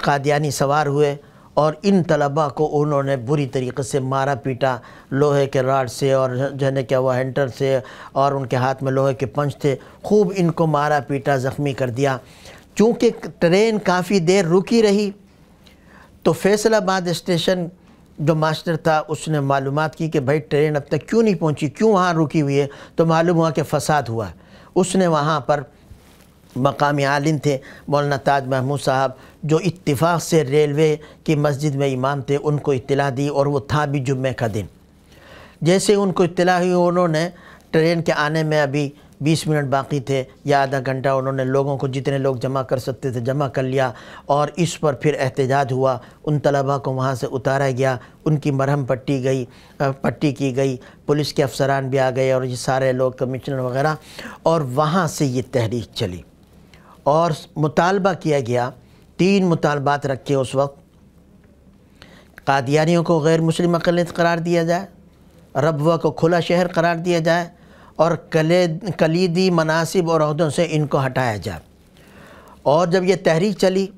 कादियानी सवार हुए और इन तलबा को उन्होंने बुरी तरीके से मारा पीटा। लोहे के राड से और जने क्या हुआ हैंटर से और उनके हाथ में लोहे के पंच थे। खूब इनको मारा पीटा, ज़ख्मी कर दिया। चूँकि ट्रेन काफ़ी देर रुकी रही तो फैसलाबाद स्टेशन जो मास्टर था, उसने मालूम की कि भाई, ट्रेन अब तक क्यों नहीं पहुँची, क्यों वहाँ रुकी हुई है? तो मालूम हुआ कि फसाद हुआ। उसने वहाँ पर मकामी आलिम थे, मौलाना ताज महमूद साहब, जो इत्तेफाक से रेलवे की मस्जिद में इमाम थे, उनको इत्तला दी और वो था भी जुम्मे का दिन। जैसे उनको इत्तला हुई, उन्होंने ट्रेन के आने में अभी 20 मिनट बाकी थे या आधा घंटा, उन्होंने लोगों को जितने लोग जमा कर सकते थे, जमा कर लिया और इस पर फिर एहतजाज हुआ। उन तलबा को वहाँ से उतारा गया, उनकी मरहम पट्टी गई पट्टी की गई, पुलिस के अफसरान भी आ गए और ये सारे लोग कमिश्नर वगैरह, और वहाँ से ये तहरीक चली। और मुतालबा किया गया, तीन मुतालबात रखे उस वक्त। कादियानियों को गैर मुस्लिम अकलीत करार दिया जाए, रबवा को खुला शहर करार दिया जाए और कले, कलीदी मनासिब और अहदों से इनको हटाया जाए। और जब ये तहरीक चली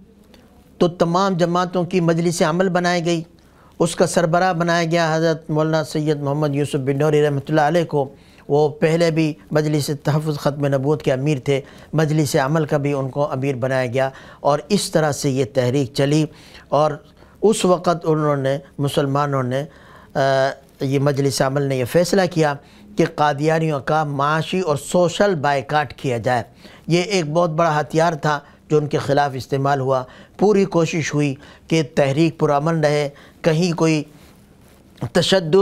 तो तमाम जमातों की मजलिस अमल बनाई गई। उसका सरबरा बनाया गया हज़रत मौलाना सैयद मोहम्मद यूसुफ बिनौरी रहमत को। वो पहले भी मजलिस तहफ़ ख़त्म नबूत के अमीर थे, मजलिस अमल का भी उनको अमीर बनाया गया और इस तरह से ये तहरीक चली और उस वक़्त उन्होंने, मुसलमानों ने ये मजलिस अमल ने यह फ़ैसला किया कि कादियानियों का माशी और सोशल बाइकाट किया जाए। ये एक बहुत बड़ा हथियार था जो उनके ख़िलाफ़ इस्तेमाल हुआ। पूरी कोशिश हुई कि तहरीक पुरान रहे, कहीं कोई तशद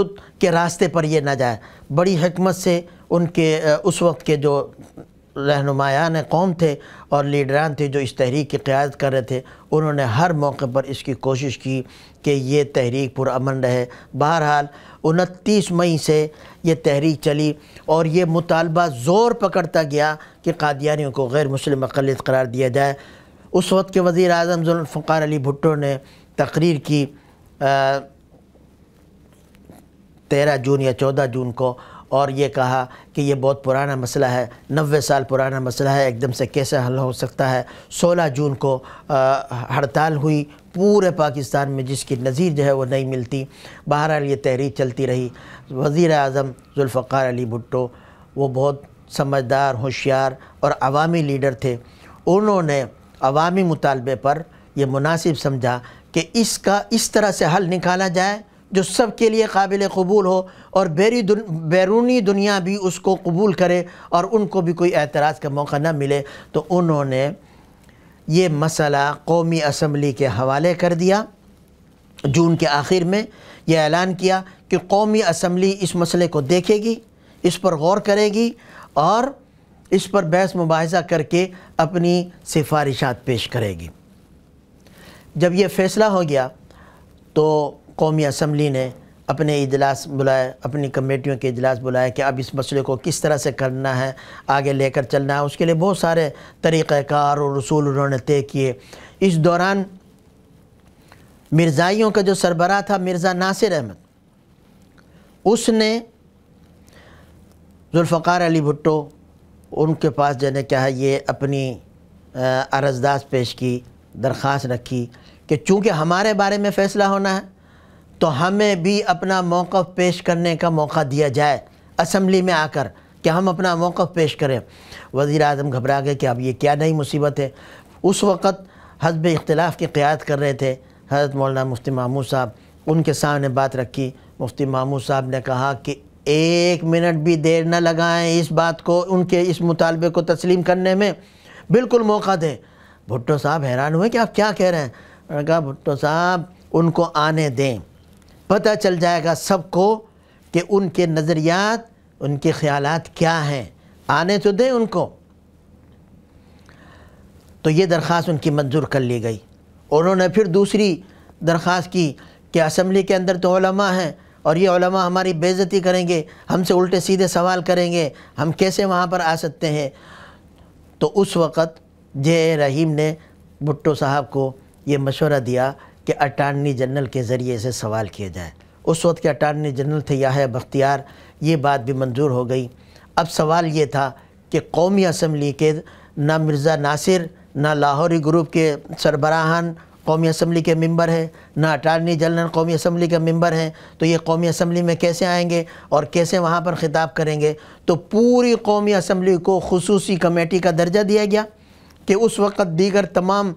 के रास्ते पर यह ना जाए। बड़ी हमत से उनके उस वक्त के जो रहनुमायान कौम थे और लीडरान थे जो इस तहरीक की क़्यादत कर रहे थे, उन्होंने हर मौके पर इसकी कोशिश की कि ये तहरीक पुरमन रहे। बहरहाल, उनतीस मई से ये तहरीक चली और ये मुतालबा ज़ोर पकड़ता गया कि कादियानियों को गैर मुस्लिम अकलीत करार दिया जाए। उस वक्त के वज़ी अजम जुल्फ़ार अली भुट्टो ने तकरीर की तेरह जून या चौदह जून को, और ये कहा कि ये बहुत पुराना मसला है नबे साल पुराना मसला है, एकदम से कैसे हल हो सकता है। सोलह जून को हड़ताल हुई पूरे पाकिस्तान में, जिसकी नज़ीर जो है वो नहीं मिलती। बहरहाल ये तहरीक चलती रही। वज़ी अजम जुल्फ़ार अली भुट्टो, वो बहुत समझदार, होशियार और अवामी लीडर थे। उन्होंने अवामी मुतालबे पर यह मुनासिब समझा कि इसका इस तरह से हल निकाला जाए जो सब के लिए काबिल कबूल हो और बैरी दुन, बैरूनी दुनिया भी उसको कबूल करे और उनको भी कोई एतराज़ का मौका ना मिले। तो उन्होंने ये मसला कौमी असम्बली के हवाले कर दिया। जून के आखिर में यह ऐलान किया कि कौमी असम्बली इस मसले को देखेगी इस पर गौर करेगी और इस पर बहस मुबाजा करके अपनी सिफारिशात पेश करेगी। जब यह फ़ैसला हो गया तो कौमी असम्बली ने अपने इजलास बुलाए, अपनी कमेटियों के इजलास बुलाए कि अब इस मसले को किस तरह से करना है, आगे लेकर चलना है। उसके लिए बहुत सारे तरीक़ार और रसूल उन्होंने तय किए। इस दौरान मिर्ज़ाइयों का जो सरबरा था, मिर्ज़ा नासिर अहमद, उसने जुल्फ़ार अली भुट्टो, उनके पास जो क्या है, ये अपनी अरजदास पेश की दरख्वास्त रखी कि चूँकि हमारे बारे में फ़ैसला होना है तो हमें भी अपना मौक़ पेश करने का मौका दिया जाए, असम्बली में आकर कि हम अपना मौक़ पेश करें। वज़ी अजम घबरा गए कि अब ये क्या नई मुसीबत है। उस वक़्त हजब इख्तलाफ की क़्यादत कर रहे थे। हज़रत मौलाना मुफ्ती मामू साहब, उनके सामने बात रखी। मुफ्ती मामू साहब ने कहा कि एक मिनट भी देर न लगाएँ इस बात को, उनके इस मुतालबे को तस्लीम करने में। बिल्कुल मौका दें। भुट्टो साहब हैरान हुए कि आप क्या कह रहे हैं? मैंने कहा, भुट्टो साहब, उनको आने दें। पता चल जाएगा सबको कि उनके नज़रियात, उनके ख़्यालात क्या हैं। आने तो दें उनको। तो ये दरख्वास्त उनकी मंजूर कर ली गई। उन्होंने फिर दूसरी दरख्वास्त की कि असम्बली के अंदर तो हैं और ये हमारी बेज़ती करेंगे, हमसे उल्टे सीधे सवाल करेंगे, हम कैसे वहाँ पर आ सकते हैं? तो उस वक़्त जे रहीम ने भुट्टो साहब को ये मशवरा दिया कि अटारनी जनरल के ज़रिए से सवाल किया जाए। उस वक्त के अटारनी जनरल थे याह बख्तियार। ये बात भी मंजूर हो गई। अब सवाल ये था कि कौमी असम्बली के ना मिर्ज़ा नासिर, ना लाहौरी ग्रुप के सरबराहान कौमी असम्बली के मेंबर हैं, ना अटारनी जनरल कौमी असम्बली के मेंबर हैं तो ये कौमी असम्बली में कैसे आएँगे और कैसे वहाँ पर ख़िताब करेंगे? तो पूरी कौमी असम्बली को खसूस कमेटी का दर्जा दिया गया कि उस वक़्त दीगर तमाम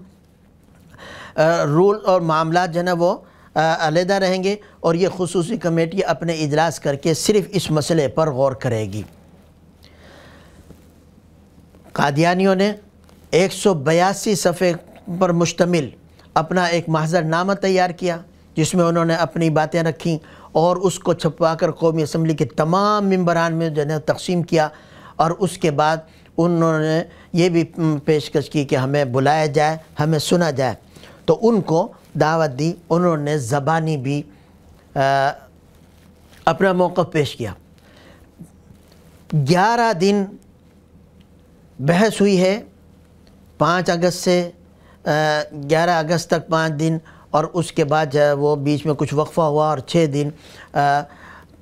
रूल और मामला जो है वो अलहदा रहेंगे और ये खसूस कमेटी अपने इजलास करके सिर्फ़ इस मसले पर गौर करेगी। कादियानियों ने एक सौ बयासी सफ़े पर मुश्तमिल अपना एक नामा तैयार किया, जिसमें उन्होंने अपनी बातें रखी और उसको छपवा कर कौमी असम्बली के तमाम मम्बरान में जो है तकसीम किया और उसके बाद उन्होंने ये भी पेशकश की कि हमें बुलाया जाए, हमें सुना जाए। तो उनको दावत दी उन्होंने ज़बानी भी आ, अपना मौक़ पेश किया। ग्यारह दिन बहस हुई है पाँच अगस्त से ग्यारह अगस्त तक पाँच दिन और उसके बाद वो बीच में कुछ वक्फ़ा हुआ और छः दिन आ,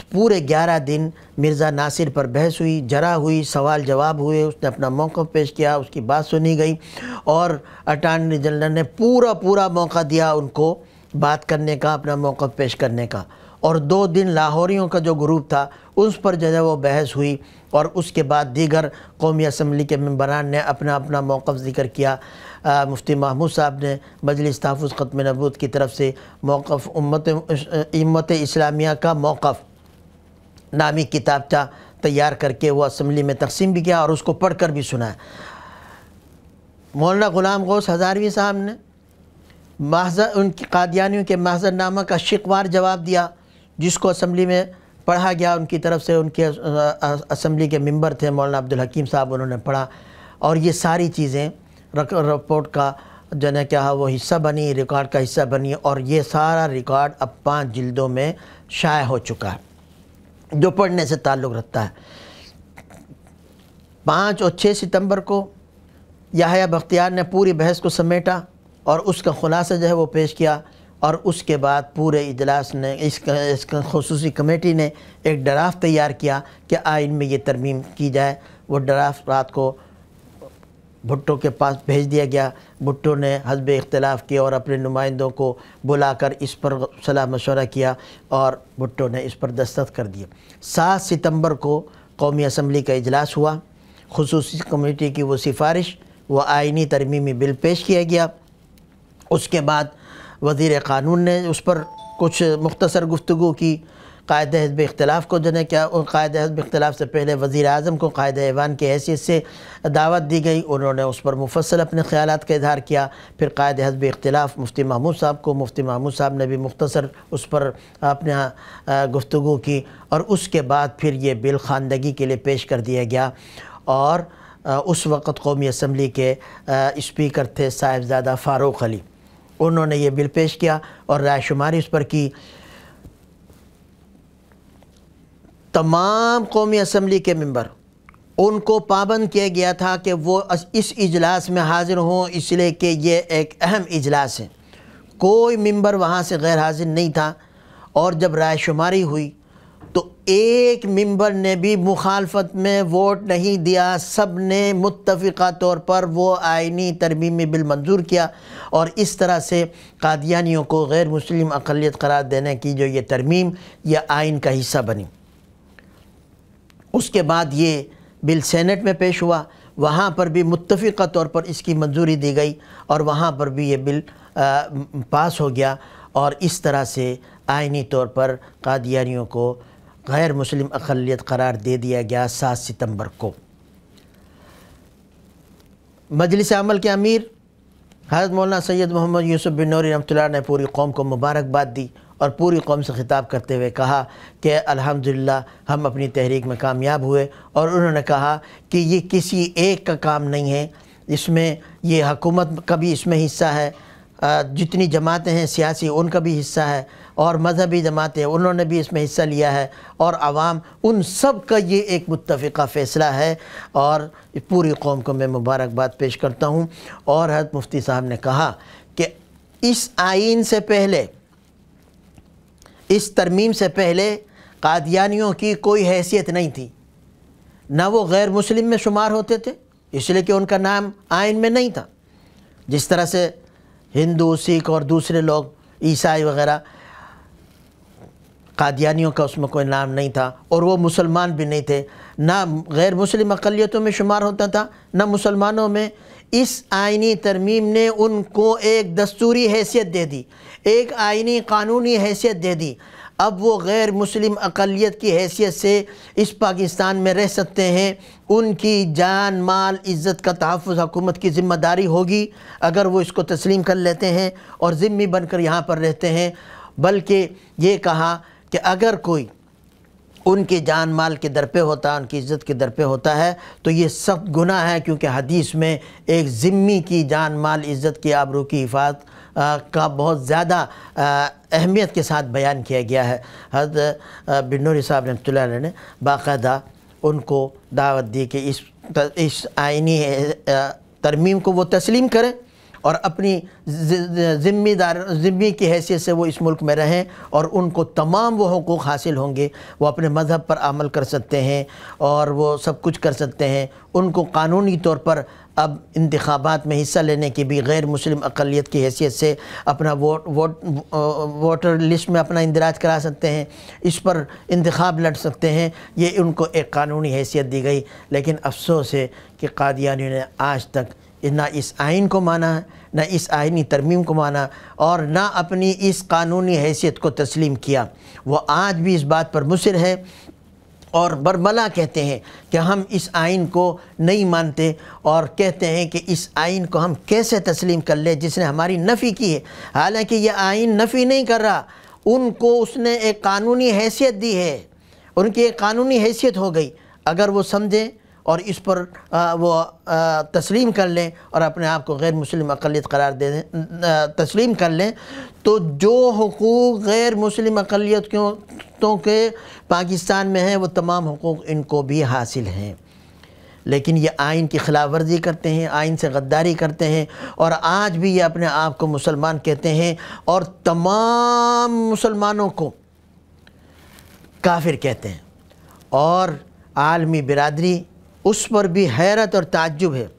पूरे ग्यारह दिन मिर्ज़ा नासिर पर बहस हुई जरा हुई सवाल जवाब हुए उसने अपना मौक़ पेश किया उसकी बात सुनी गई और अटारनी जनरल ने पूरा पूरा मौका दिया उनको बात करने का अपना मौक़ पेश करने का। और दो दिन लाहौरियों का जो ग्रुप था उस पर जो है वो बहस हुई और उसके बाद दीगर कौमी असम्बली के मम्बरान ने अपना अपना मौक़ ज़िक्र किया। आ, मुफ्ती महमूद साहब ने मजलिस तहफ़ ख़त्म नबूत की तरफ़ से मौक़ उम्मत इम्मत इस्लामिया का मौक़ नामी किताबचा तैयार करके वो असम्बली में तकसीम भी किया और उसको पढ़ कर भी सुनाया मौलाना ग़ुलाम गौस हज़ारवी साहब ने महजर उनकी कादियानियों के महजरनामा का शिकवार जवाब दिया, जिसको असम्बली में पढ़ा गया। उनकी तरफ़ से उनके असम्बली के मेंबर थे मौलाना अब्दुल हकीम साहब, उन्होंने पढ़ा। और ये सारी चीज़ें रिपोर्ट का जो है क्या वो हिस्सा बनी, रिकॉर्ड का हिस्सा बनी और ये सारा रिकॉर्ड अब पाँच जिल्दों में शाये हो चुका है। जो पढ़ने से ताल्लुक़ रखता है। पाँच और छः सितंबर को याहया बख्तियार ने पूरी बहस को समेटा और उसका ख़ुलासा जो है वो पेश किया और उसके बाद पूरे इजलास ने, इस इसका खसूसी कमेटी ने एक ड्राफ्ट तैयार किया कि आइन में ये तरमीम की जाए। वो ड्राफ्ट रात को भुट्टो के पास भेज दिया गया। भुट्टो ने हसब इख्तलाफ किया और अपने नुमाइंदों को बुलाकर इस पर सलाह मशवरा किया और भुट्टो ने इस पर दस्तखत कर दिए सात सितंबर को कौमी असम्बली का इजलास हुआ। खसूस कमेटी की वो सिफारिश, व आइनी तरमीमी बिल पेश किया गया। उसके बाद वज़ी क़ानून ने उस पर कुछ मुख्तसर गुफ्तु की कायद हजब इख्तलाफ को जो है क्या कायद हजब इख्तलाफ से पहले वज़ी अजम को कायद ऐवान की हैसियत से दावत दी गई, उन्होंने उस पर मुफसल अपने ख्याल का इजहार किया। फिर कायद हजब इख्तलाफ, मुफ्ती महमूद साहब को, मुफ्ती महमूद साहब ने भी मुख्तसर उस पर अपने गुफ्तु की, और उसके बाद फिर ये बिल खानदगी के लिए पेश कर दिया गया। और उस वक़्त कौमी असम्बली के इस्पीकर थे साहिबजादा फ़ारूक अली। उन्होंने ये बिल पेश किया, और रायशुमारी उस पर की। तमाम कौमी असम्बली के मेंबर, उनको पाबंद किया गया था कि वो इस इजलास में हाज़िर हों, इसलिए कि ये एक अहम इजलास है। कोई मेंबर वहाँ से गैर हाजिर नहीं था और जब रायशुमारी हुई तो एक मेंबर ने भी मुखालफत में वोट नहीं दिया। सबने मुतफ़ा तौर पर वो आइनी तरमीमी बिल मंजूर किया और इस तरह से कादियानियों को गैर मुस्लिम अकलीत करार देने की जो ये तरमीम यह आइन का हिस्सा बनी। उसके बाद ये बिल सेनेट में पेश हुआ। वहाँ पर भी मुतफ़ा तौर पर इसकी मंजूरी दी गई और वहाँ पर भी ये बिल आ, पास हो गया और इस तरह से आइनी तौर पर कादियानियों को गैर मुस्लिम अकलीत करार दे दिया गया सात सितंबर को। मजलिस अमल के अमीर हज़रत मौलाना सैयद मोहम्मद यूसुफ बिन नौरी रमतुल्लाह ने पूरी कौम को मुबारकबाद दी। और पूरी कौम से ख़िताब करते हुए कहा कि अल्हम्दुलिल्लाह, हम अपनी तहरीक में कामयाब हुए। और उन्होंने कहा कि ये किसी एक का काम नहीं है। इसमें ये हकूमत का भी इसमें हिस्सा है। जितनी जमातें हैं सियासी, उनका भी हिस्सा है और मजहबी जमातें, उन्होंने भी इसमें हिस्सा लिया है। और आवाम, उन सब का ये एक मुतफ़ा फ़ैसला है। और पूरी कौम को मैं मुबारकबाद पेश करता हूँ। और हज़रत मुफ्ती साहब ने कहा कि इस आइन से पहले इस तरमीम से पहले कादियानियों की कोई हैसियत नहीं थी। ना वो गैर मुस्लिम में शुमार होते थे, इसलिए कि उनका नाम आइन में नहीं था। जिस तरह से हिंदू, सिख और दूसरे लोग, ईसाई वगैरह, कादियानियों का उसमें कोई नाम नहीं था और वो मुसलमान भी नहीं थे। ना गैर मुस्लिम अकलीतों में शुमार होता था, ना मुसलमानों में इस आइनी तरमीम ने उनको एक दस्तूरी हैसियत दे दी, एक आइनी कानूनी हैसियत दे दी। अब वो गैर मुस्लिम अकलीत की हैसियत से इस पाकिस्तान में रह सकते हैं। उनकी जान, माल, इज़्ज़त का तहफ़ हुकूमत की ज़िम्मेदारी होगी, अगर वो इसको तस्लीम कर लेते हैं और ज़िम्मी बनकर यहाँ पर रहते हैं। बल्कि ये कहा कि अगर कोई उनकी जान माल के दर पे होता है, उनकी इज़्ज़त के दर पे होता है। तो ये सख्त गुनाह है, क्योंकि हदीस में एक ज़िम्मी की जान माल, इज़्ज़त की आबरू की हिफाजत का बहुत ज़्यादा अहमियत के साथ बयान किया गया है। हज़रत बिन्नूरी साहब रहमत ने बाकायदा उनको दावत दी कि इस इस आइनी तरमीम को वो तस्लीम करें। और अपनी ज़िम्मेदार, ज़िम्मी की हैसियत से वो इस मुल्क में रहें और उनको तमाम वो हकूक़ हासिल होंगे। वो अपने मज़हब पर अमल कर सकते हैं और वो सब कुछ कर सकते हैं। उनको कानूनी तौर पर अब इंतबात में हिस्सा लेने की भी गैर मुस्लिम अकलीत की हैसियत से अपना वोट वोट वोटर लिस्ट में अपना इंदराज करा सकते हैं। इस पर इंतखब लड़ सकते हैं। ये उनको एक कानूनी हैसियत दी गई। लेकिन अफसोस है कि कादियानी ने आज तक ना इस आइन को माना है ना इस आइनी तरमीम को माना, और ना अपनी इस कानूनी हैसियत को तस्लीम किया। वो आज भी इस बात पर मुसर है और बरमला कहते हैं कि हम इस आइन को नहीं मानते और कहते हैं कि इस आइन को हम कैसे तस्लीम कर ले, जिसने हमारी नफ़ी की है। हालाँकि यह आइन नफ़ी नहीं कर रहा, उनको उसने एक कानूनी हैसियत दी है। उनकी एक कानूनी हैसियत हो गई। अगर वो समझें और इस पर आ, वो तस्लीम कर लें और अपने आप को गैर मुस्लिम अकलीत करार दे दें। तस्लीम कर लें। तो जो हकूक़ गैर मुस्लिम अकलीतों के पाकिस्तान में हैं वो तमाम हकूक़ इनको भी हासिल हैं। लेकिन ये आइन की खिलाफ वर्जी करते हैं आइन से गद्दारी करते हैं और आज भी ये अपने आप को मुसलमान कहते हैं और तमाम मुसलमानों को काफिर कहते हैं। और आलमी बिरादरी उस पर भी हैरत और ताज्जुब है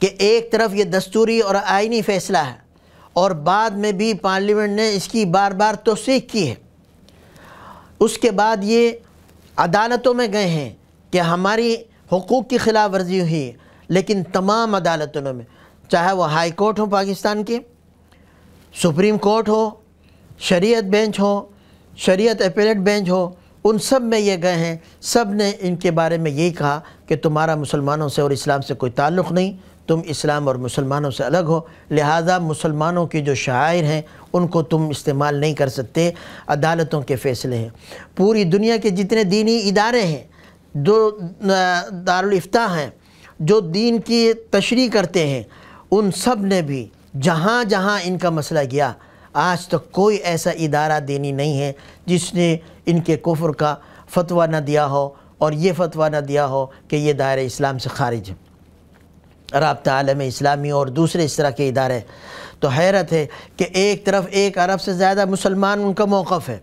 कि एक तरफ़ ये दस्तूरी और आइनी फ़ैसला है और बाद में भी पार्लियामेंट ने इसकी बार बार तोसीक की है। उसके बाद ये अदालतों में गए हैं कि हमारी हकूक़ की खिलाफ वर्जी हुई, लेकिन तमाम अदालतों में, चाहे वो हाई कोर्ट हो पाकिस्तान के, सुप्रीम कोर्ट हो, शरीयत बेंच हो, शरीयत अपेलेट बेंच हो उन सब में ये गए हैं, सबने इनके बारे में यही कहा कि तुम्हारा मुसलमानों से और इस्लाम से कोई ताल्लुक़ नहीं, तुम इस्लाम और मुसलमानों से अलग हो, लिहाजा मुसलमानों के जो शायर हैं, उनको तुम इस्तेमाल नहीं कर सकते, अदालतों के फ़ैसले हैं। पूरी दुनिया के जितने दीनी इदारे हैं जो दारुलफ्ता हैं, जो दीन की तशरी करते हैं, उन सबने भी जहाँ जहाँ इनका मसला गया आज तक तो कोई ऐसा इदारा देनी नहीं है जिसने इनके कुफ्र का फतवा न दिया हो और ये फतवा न दिया हो कि ये दायरे इस्लाम से खारिज है। रबता आलम इस्लामी और दूसरे इस तरह के इदारे। तो हैरत है कि एक तरफ़ एक अरब से ज़्यादा मुसलमान उनका मौक़ है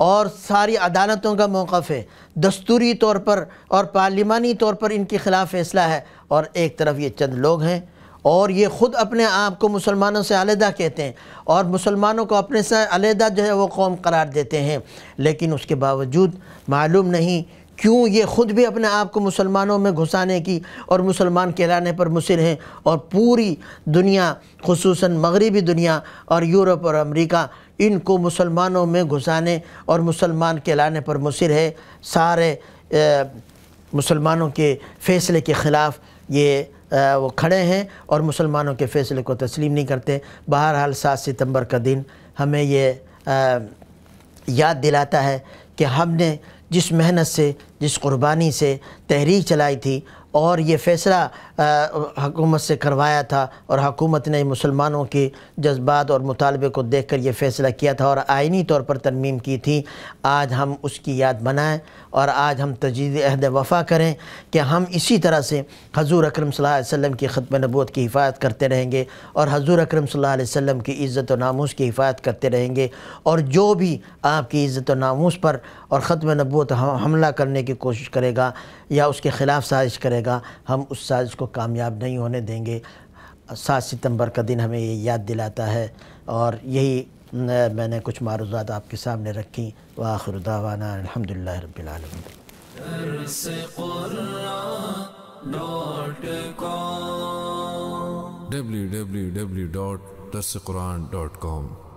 और सारी अदालतों का मौक़ है। दस्तूरी तौर पर और पार्लिमानी तौर पर इनके ख़िलाफ़ फ़ैसला है और एक तरफ़ ये चंद लोग हैं और ये ख़ुद अपने आप को मुसलमानों से अलहदा कहते हैं और मुसलमानों को अपने से अलहदा जो है वो कौम करार देते हैं। लेकिन उसके बावजूद मालूम नहीं क्यों ये ख़ुद भी अपने आप को मुसलमानों में घुसाने की और मुसलमान कहलाने पर मुसर हैं और पूरी दुनिया खसूस मगरबी दुनिया और यूरोप और अमेरिका इनको मुसलमानों में घुसाने और मुसलमान कहलाने पर मुसर है। सारे मुसलमानों के फ़ैसले के ख़िलाफ़ ये वो खड़े हैं और मुसलमानों के फ़ैसले को तस्लीम नहीं करते। बहरहाल सात सितंबर का दिन हमें ये याद दिलाता है कि हमने जिस मेहनत से, जिस कुर्बानी से तहरीक चलाई थी और ये फ़ैसला हकूमत से करवाया था और हकूमत ने मुसलमानों के जज्बात और मुतालबे को देख कर ये फ़ैसला किया था और आइनी तौर पर तरमीम की थी। आज हम उसकी याद बनाएँ और आज हम तजीद अहद वफ़ा करें कि हम इसी तरह से हजूर अक्रम वसल्लम की ख़त्म नबूत की हिफाजत करते रहेंगे और हजूर अक्रम वसल्लम की इज़्ज़त नामूस की हिफाजत करते रहेंगे और जो भी आपकी इज़्ज़त नामूस पर और ख़त्म नबूत हमला करने की कोशिश करेगा या उसके ख़िलाफ़ साजिश करेगा, हम उस साजिश को कामयाब नहीं होने देंगे। सात सितंबर का दिन हमें ये याद दिलाता है और यही मैंने कुछ मारूज़ात आपके सामने रखी। वाखिर दावाना अलहमदिल्ला रबालमीन www.dasquran.com